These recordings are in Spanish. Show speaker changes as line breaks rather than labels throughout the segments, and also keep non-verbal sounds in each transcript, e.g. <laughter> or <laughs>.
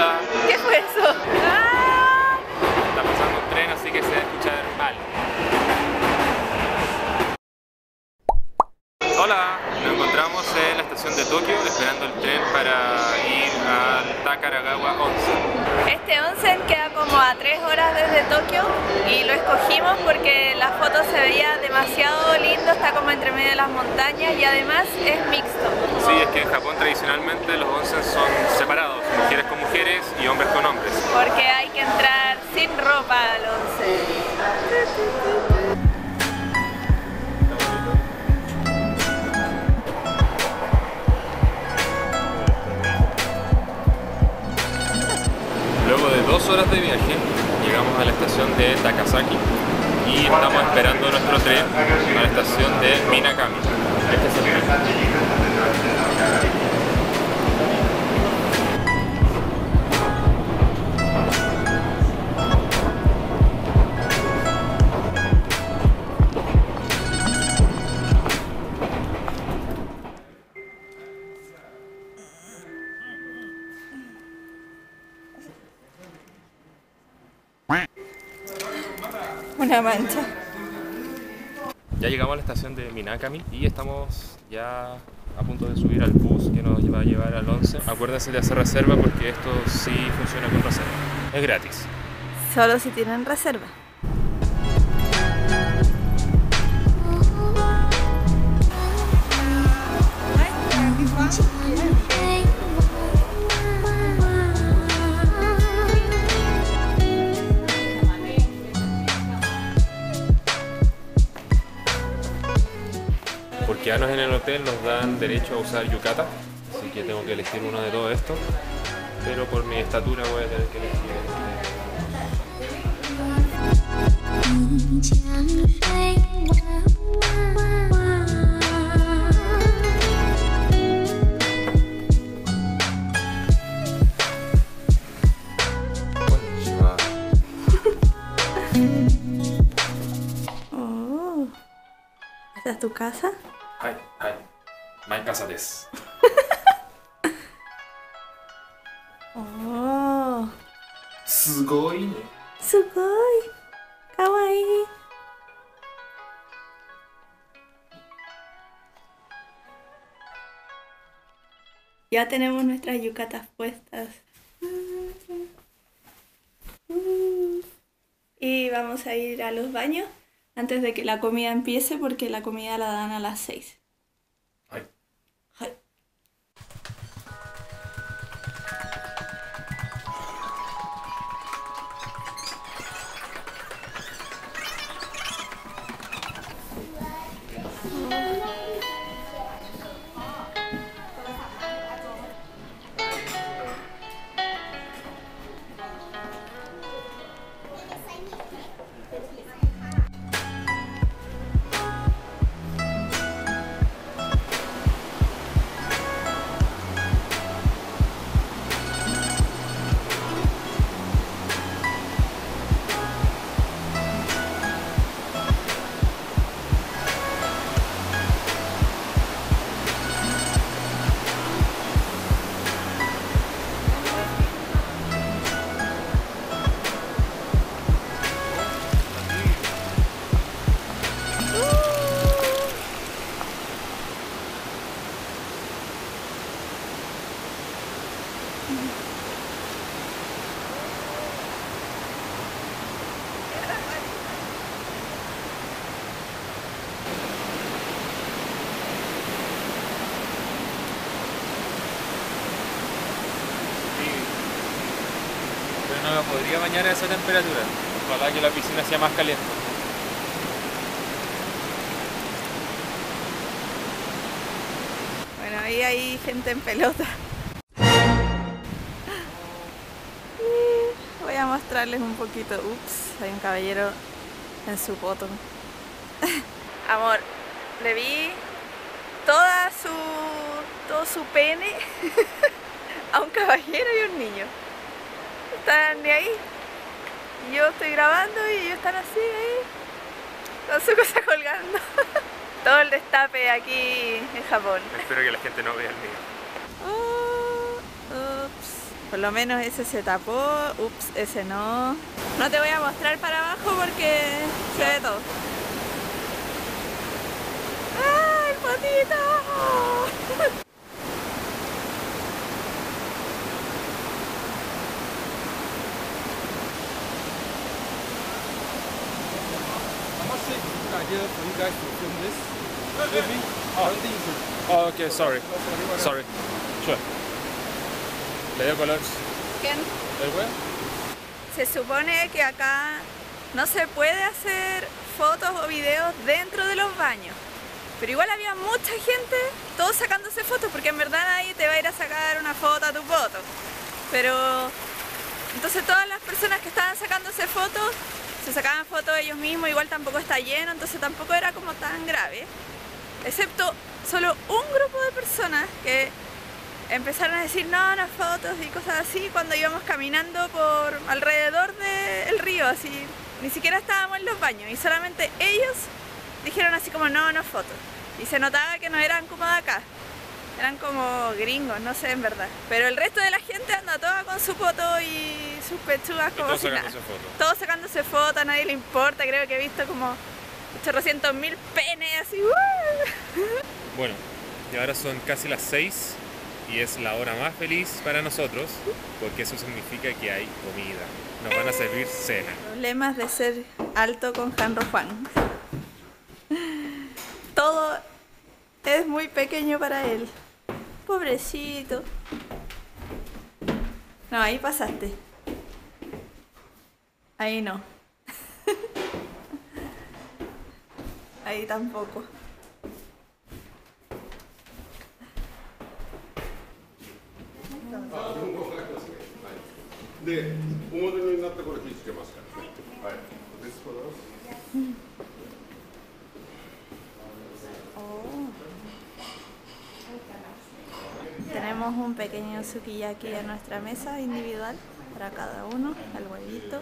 Hola.
Escogimos porque la foto se veía demasiado lindo, está como entre medio de las montañas y además es mixto.
Sí, es que en Japón tradicionalmente los onsen son separados, mujeres con mujeres y hombres con hombres.
Porque hay que entrar sin ropa al onsen.
Luego de dos horas de viaje, a la estación de Takasaki y estamos esperando nuestro tren a la estación de Minakami. Este es el tren.
Mancha.
Ya llegamos a la estación de Minakami y estamos ya a punto de subir al bus que nos va a llevar al 11. Acuérdense de hacer reserva porque esto sí funciona con reserva. Es gratis.
Solo si tienen reserva.
nos dan derecho a usar yucata, así que tengo que elegir uno de todos estos, pero por mi estatura voy a tener que elegir
oh. ¿Esta es tu casa?
はいはいマイカサです
Oh.
すごいね
Sugoi. Kawaii. Ya tenemos nuestras yucatas puestas. Y vamos a ir a los baños antes de que la comida empiece porque la comida la dan a las 6.
No me podría bañar a esa temperatura. Ojalá que la piscina sea más caliente.
Bueno, ahí hay gente en pelota. <laughs> Voy a mostrarles un poquito. Ups, hay un caballero en su poto. <laughs> Amor, le vi toda su todo su pene <laughs> a un caballero y un niño. Están ni ahí. Yo estoy grabando y ellos están así ahí, con su <laughs> cosa colgando. <laughs> Todo el destape aquí en Japón.
Espero que la gente no vea el mío.
Ups. Por lo menos ese se tapó. Ups, ese no. No te voy a mostrar para abajo porque se ve todo. ¡Ay, potito!
I must for you guys to film this with me. I don't think you should.
Oh, okay, sorry. Sorry. Sure. Le dio color.
¿Quién?
¿El huevo?
Se supone que acá no se puede hacer fotos o videos dentro de los baños. Pero igual había mucha gente, todos sacándose fotos, porque en verdad nadie te va a ir a sacar una foto a tu foto. Pero entonces todas las personas que estaban sacándose fotos se sacaban fotos ellos mismos, igual tampoco está lleno, entonces tampoco era como tan grave. Excepto solo un grupo de personas que empezaron a decir no, no fotos y cosas así cuando íbamos caminando por alrededor del río, así ni siquiera estábamos en los baños y solamente ellos dijeron así como no, no fotos. Y se notaba que no eran como de acá, eran como gringos, no sé en verdad. Pero el resto de la gente anda toda con su foto y sus pechugas como
todos
si nada.
sacándose fotos.
Todos sacándose fotos, a nadie le importa, creo que he visto como 800 mil penes así. ¡uh! <laughs>
Bueno, y ahora son casi las 6 y es la hora más feliz para nosotros porque eso significa que hay comida. Nos van a servir cena.
Problemas de ser alto con Janro Juan. Todo es muy pequeño para él. Pobrecito. No, ahí pasaste. Ahí no. <laughs> Ahí tampoco.
で、お戻りになった頃火つけますからね。はい。ですから。
Tenemos un pequeño sukiyaki en nuestra mesa individual para cada uno, el huevito,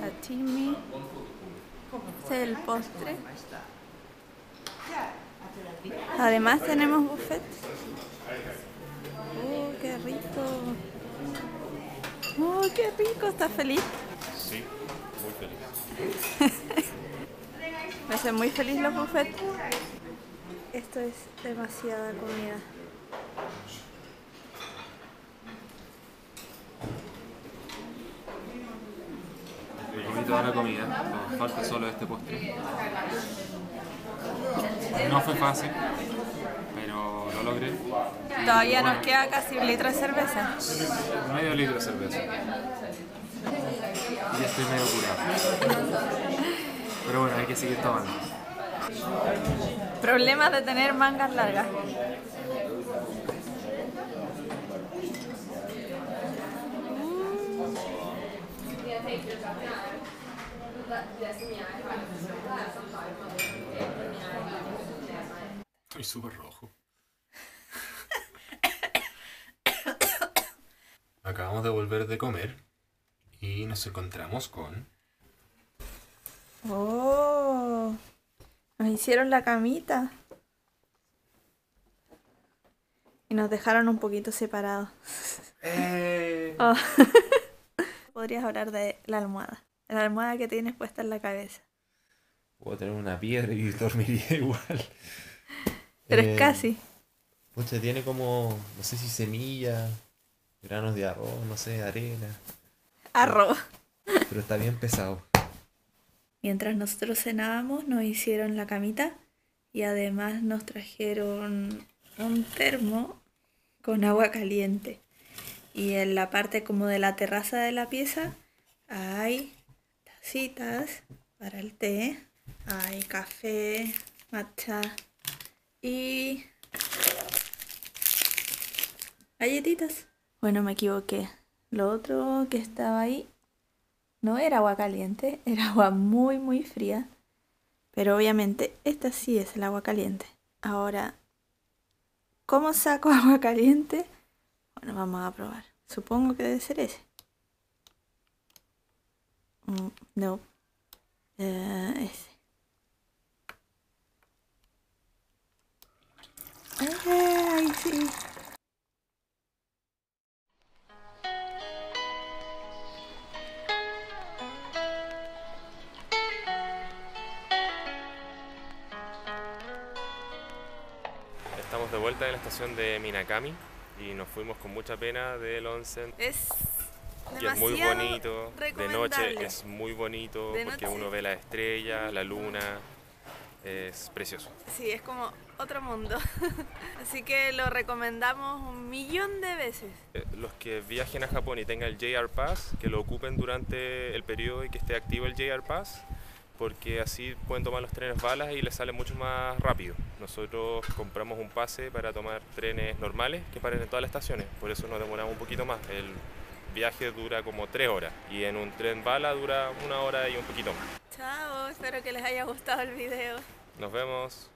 sashimi, el postre. Además tenemos buffet. ¡Oh, qué rico! ¡Oh, qué rico! ¿Estás feliz?
Sí, muy feliz. <laughs>
Me hacen muy feliz los buffets. Esto es demasiada comida.
Toda la comida, nos falta solo este postre. No fue fácil, pero lo logré.
Todavía nos queda casi un litro de cerveza.
Medio litro de cerveza. Y estoy medio curado. Pero bueno, hay que seguir tomando.
Problemas de tener mangas largas.
Estoy súper rojo. <coughs> Acabamos de volver de comer y nos encontramos con...
Oh, nos hicieron la camita. Y nos dejaron un poquito separados. Oh. <laughs> Podrías hablar de la almohada. La almohada que tienes puesta en la cabeza.
Puedo tener una piedra y <laughs> dormiría igual.
Pero
Eh,
es casi.
Pucha, tiene como, no sé si semillas, granos de arroz, no sé, arena.
Arroz.
Pero está bien pesado.
Mientras nosotros cenábamos, nos hicieron la camita y además nos trajeron un termo con agua caliente. Y en la parte como de la terraza de la pieza hay tacitas para el té, hay café, matcha y galletitas. Bueno, me equivoqué. Lo otro que estaba ahí no era agua caliente, <laughs> era agua muy muy fría. Pero obviamente esta sí es el agua caliente. Ahora, ¿cómo saco <laughs> agua caliente? Bueno, vamos a probar. Supongo que debe ser ese. Mm, no. Uh, ahí sí.
Estamos de vuelta en la estación de Minakami y nos fuimos con mucha pena del onsen. Y es muy bonito, de noche es muy bonito
De
porque
noche.
uno ve la estrella, la luna, es precioso.
Sí, es como otro mundo. <laughs> Así que lo recomendamos un millón de veces.
Eh, Los que viajen a Japón y tengan el JR Pass, que lo ocupen durante el periodo y que esté activo el JR Pass, porque así pueden tomar los trenes balas y les sale mucho más rápido. Nosotros compramos un pase para tomar trenes normales que paren en todas las estaciones, por eso nos demoramos un poquito más. El viaje dura como tres horas y en un tren bala dura una hora y un poquito más.
Chao, espero que les haya gustado el video.
Nos vemos.